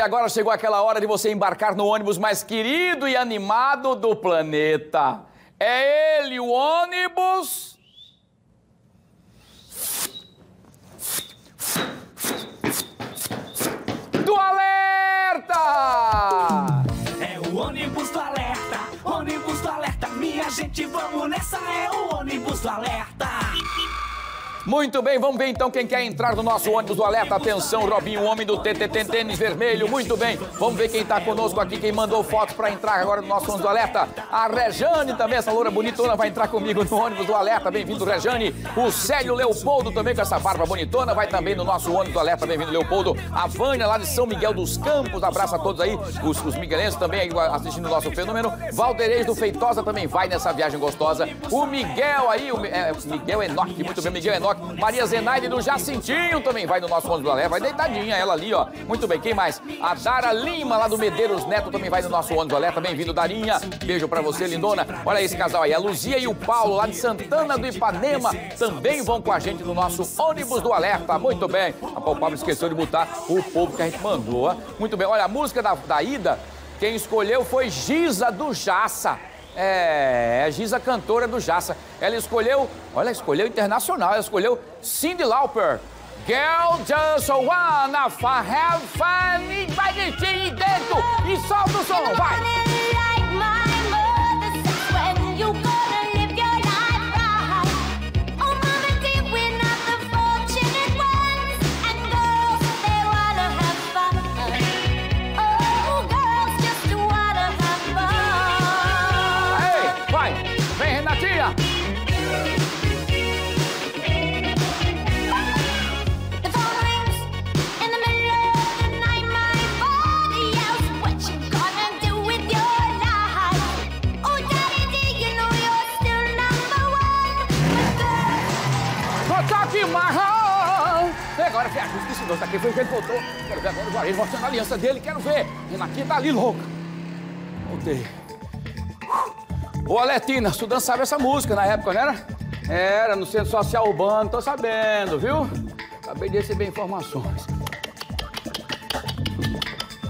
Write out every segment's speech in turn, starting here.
Agora chegou aquela hora de você embarcar no ônibus mais querido e animado do planeta. É ele, o ônibus. Do alerta! É o ônibus do alerta, ônibus do alerta. Minha gente, vamos nessa, é o ônibus do alerta. Muito bem, vamos ver então quem quer entrar no nosso ônibus do alerta. Atenção, Robinho, homem do TTT Tênis Vermelho. Muito bem, vamos ver quem está conosco aqui, quem mandou fotos para entrar agora no nosso ônibus do alerta. A Rejane também, essa loura bonitona, vai entrar comigo no ônibus do alerta. Bem-vindo, Rejane. O Célio Leopoldo também com essa barba bonitona, vai também no nosso ônibus do alerta. Bem-vindo, Leopoldo. A Vânia lá de São Miguel dos Campos, abraço a todos aí, os, os miguelenses também aí assistindo o nosso fenômeno. Valdeirês do Feitosa também vai nessa viagem gostosa. O Miguel aí, o é, Miguel Enoque, muito bem, Miguel Enoque. Maria Zenaide do Jacintinho também vai no nosso ônibus do Alerta. Vai deitadinha ela ali, ó. Muito bem, quem mais? A Dara Lima, lá do Medeiros Neto, também vai no nosso ônibus do Alerta. Bem-vindo, Darinha. Beijo pra você, lindona. Olha esse casal aí. A Luzia e o Paulo, lá de Santana do Ipanema, também vão com a gente no nosso ônibus do Alerta. Muito bem. A Pablo esqueceu de botar o povo que a gente mandou, ó. Muito bem. Olha, a música da, da ida, quem escolheu foi Giza do Jaça. É, é Giza cantora do Jaça. Ela escolheu, olha, escolheu internacional, ela escolheu Cindy Lauper. Girl just wanna have fun. E vai descer dentro e solta o som, vai! Agora, Fé, esqueci não, tá aqui foi que ele voltou. Quero ver agora o Juarez mostrando a aliança dele, quero ver. Renatinha tá ali louca. Voltei. Ô, Aletina, tu dançava essa música na época, não era? Era, no Centro Social Urbano, tô sabendo, viu? Acabei de receber informações.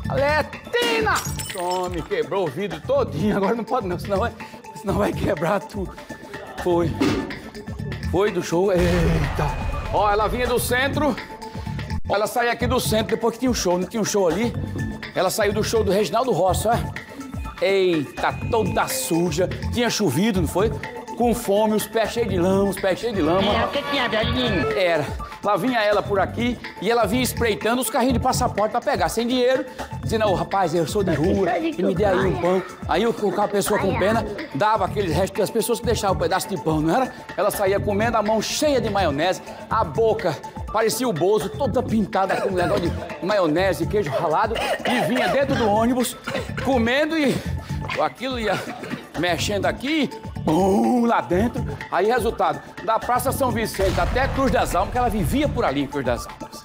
Aletina! Tome, quebrou o vidro todinho, agora não pode não, senão vai, senão vai quebrar tudo. Foi. Foi do show, eita. Ó, ela vinha do centro, ela saiu aqui do centro, depois que tinha um show, não tinha um show ali. Ela saiu do show do Reginaldo Rossi, ó. Eita, toda suja. Tinha chovido, não foi? Com fome, os pés cheios de lama, os pés cheios de lama. É o que tinha, velhinho? Era. Lá vinha ela por aqui e ela vinha espreitando os carrinhos de passaporte pra pegar. Sem dinheiro, dizendo, ô rapaz, eu sou de rua, e me dê aí um pão. Aí o, o- a pessoa com pena dava aqueles restos das pessoas que deixavam um pedaço de pão, não era? Ela saía comendo, a mão cheia de maionese, a boca parecia o bozo, toda pintada com um negócio de maionese, queijo ralado, e vinha dentro do ônibus comendo e aquilo ia mexendo aqui, pum, lá dentro. Aí, resultado, da Praça São Vicente até Cruz das Almas, que ela vivia por ali, Cruz das Almas.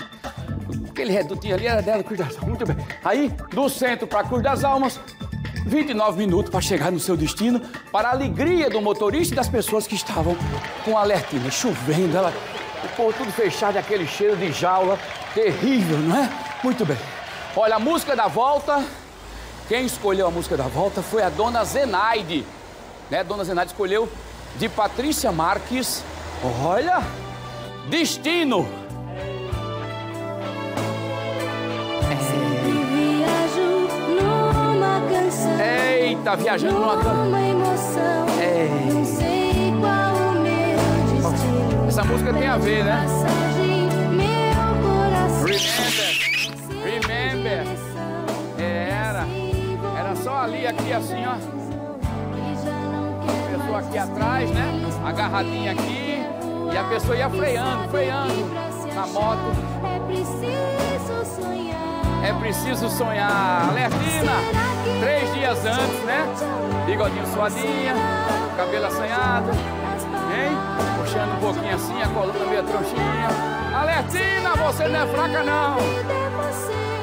Aquele redutinho ali era dela, Cruz das Almas. Muito bem. Aí, do centro para Cruz das Almas, 29 minutos para chegar no seu destino, para a alegria do motorista e das pessoas que estavam com alertina, chovendo, ela, o povo tudo fechado, aquele cheiro de jaula terrível, não é? Muito bem. Olha, a música da volta, quem escolheu a música da volta foi a dona Zenaide. Né? Dona Zenaide escolheu de Patrícia Marques. Olha, Destino. Canção. Eita, viajando numa canção. É. Essa música tem a ver, né? Remember, remember. É, Era, era só ali, aqui, assim, ó. Pessoa aqui atrás, né? Agarradinha aqui. E a pessoa ia freando, freando na moto. É preciso sonhar. É preciso sonhar. Alertina, três dias antes, né? Bigodinho suadinha, cabelo assanhado, hein? Puxando um pouquinho assim, a coluna meio trouxinha. Alertina, você não é fraca, não. É.